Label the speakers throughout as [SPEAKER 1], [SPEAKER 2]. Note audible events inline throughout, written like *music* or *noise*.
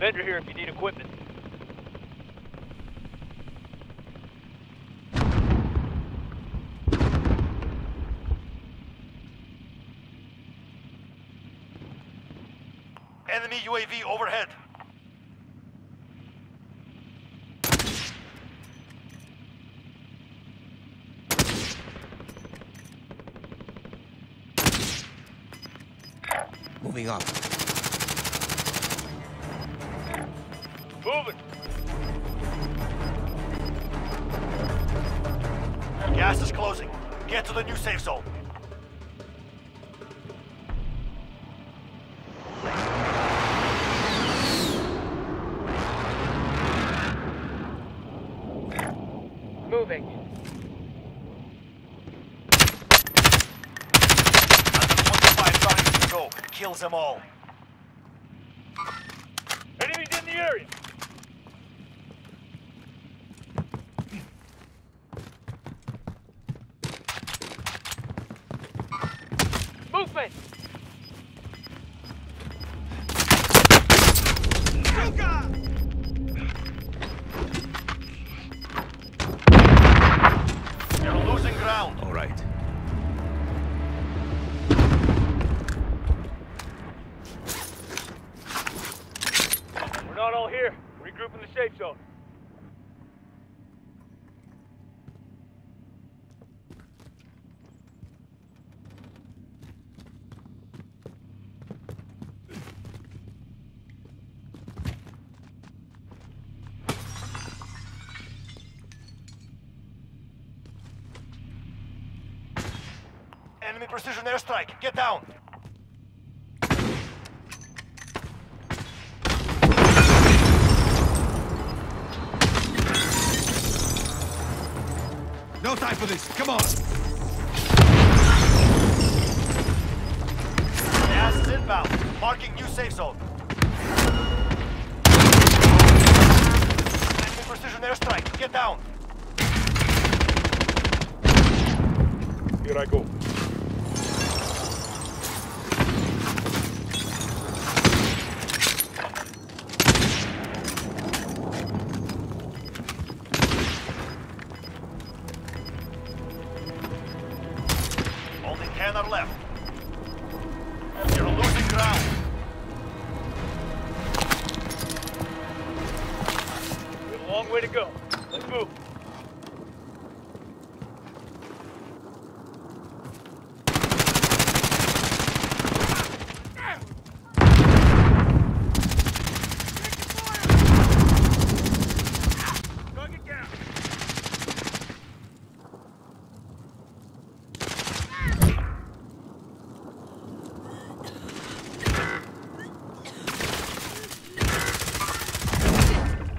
[SPEAKER 1] Vendor here if you need equipment.
[SPEAKER 2] Enemy UAV overhead.
[SPEAKER 3] Moving up.
[SPEAKER 1] Moving.
[SPEAKER 2] Gas is closing. Get to the new safe zone.
[SPEAKER 4] Moving.
[SPEAKER 2] Under 25 targets to go. Kills them all.
[SPEAKER 1] Enemies in the area.
[SPEAKER 4] Movement!
[SPEAKER 2] You're losing ground.
[SPEAKER 3] All right.
[SPEAKER 1] We're not all here. Regroup in the safe zone.
[SPEAKER 2] Enemy precision airstrike. Get down.
[SPEAKER 3] No time for this. Come on.
[SPEAKER 2] Gas is inbound. Marking new safe zone. Enemy precision airstrike. Get down.
[SPEAKER 1] Here I go.
[SPEAKER 2] 10 are left. You're losing ground.
[SPEAKER 1] We have a long way to go. Let's move.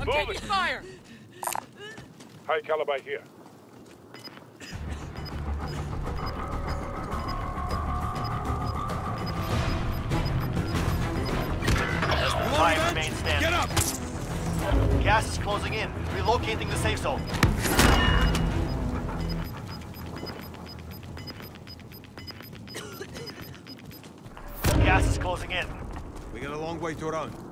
[SPEAKER 4] I'm
[SPEAKER 1] Moving.
[SPEAKER 4] taking fire!
[SPEAKER 1] High caliber here.
[SPEAKER 2] Five remain standing.
[SPEAKER 3] Get up.
[SPEAKER 2] Gas is closing in. Relocating the safe zone. *coughs* Gas is closing in.
[SPEAKER 3] We got a long way to run.